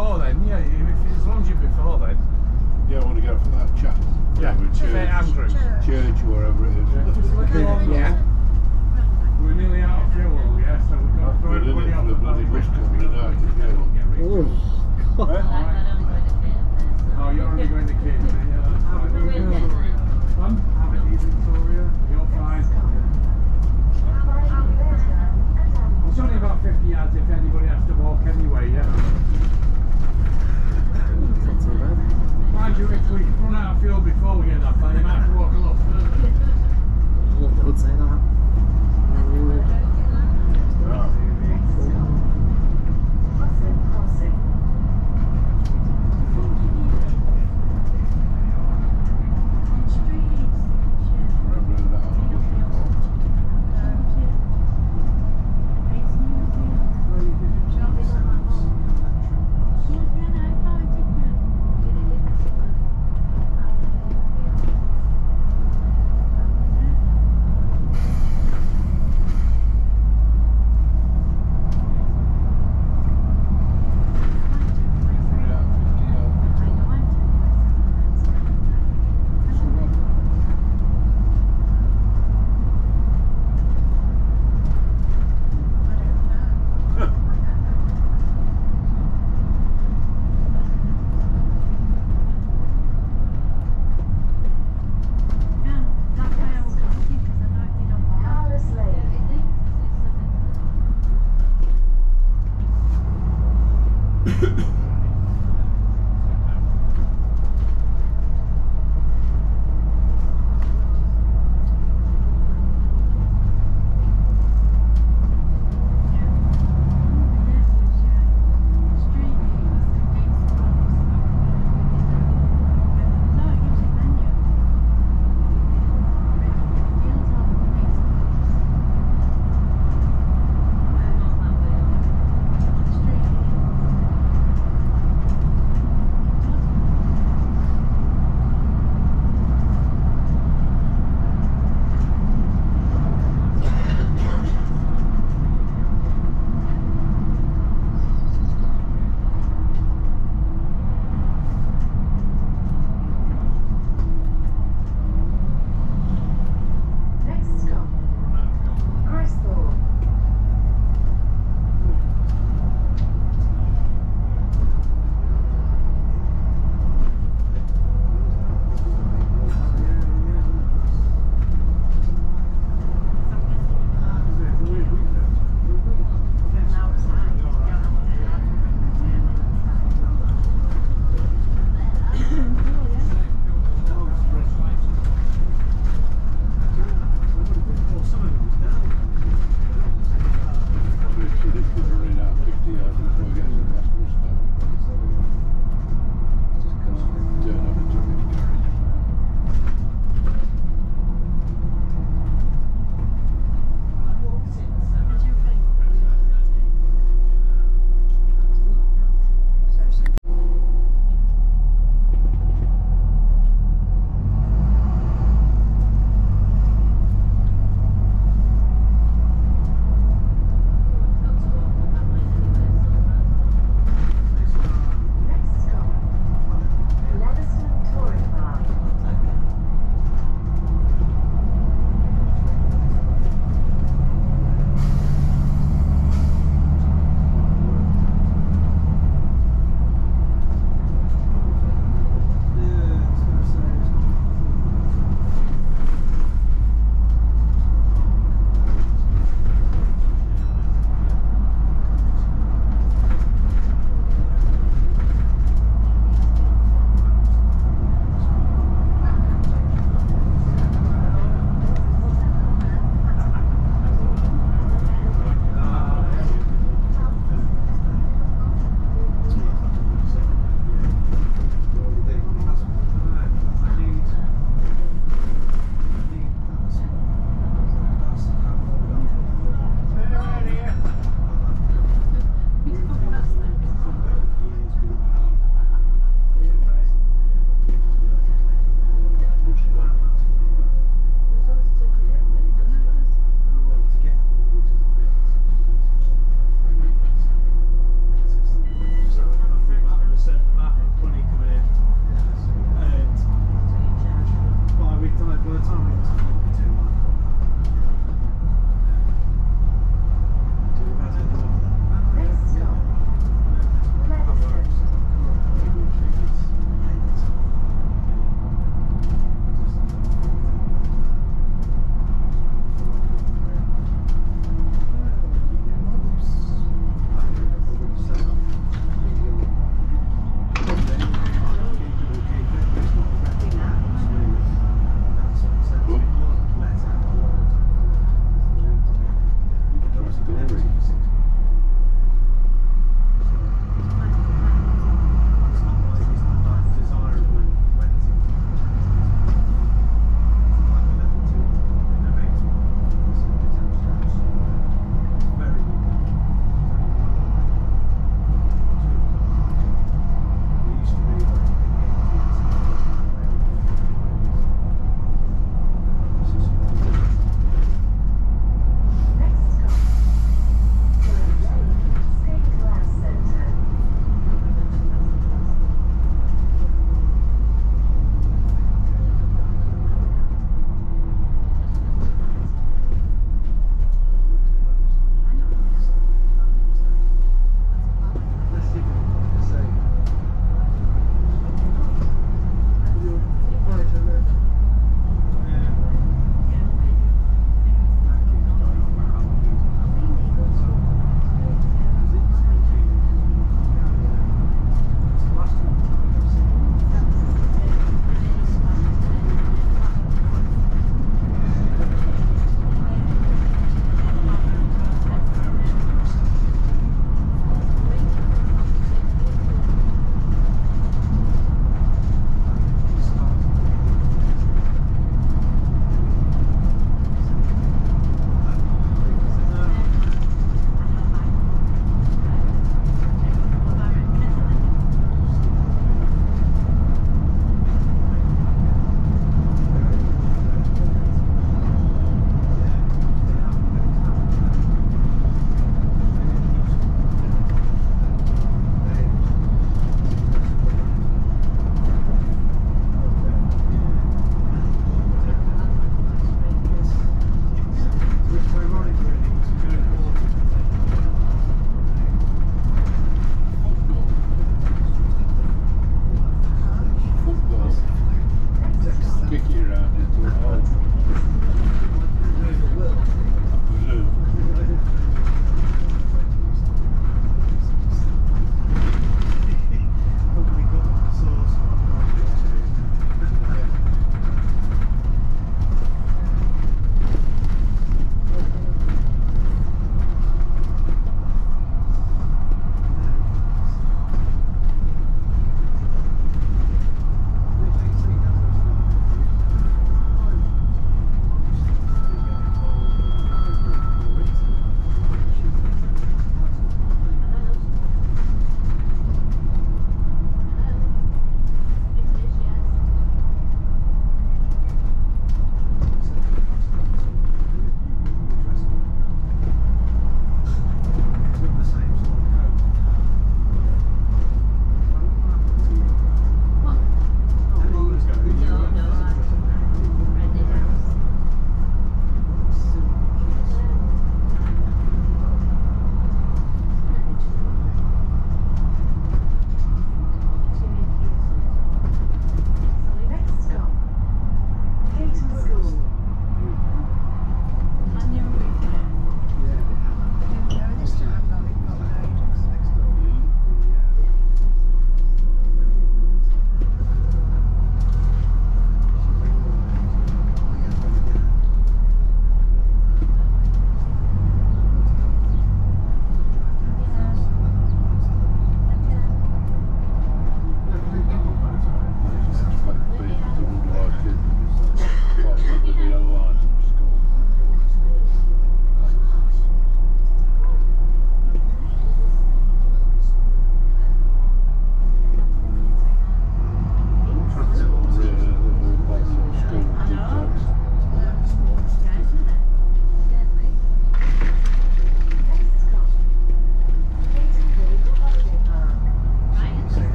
oh, yeah, if, long as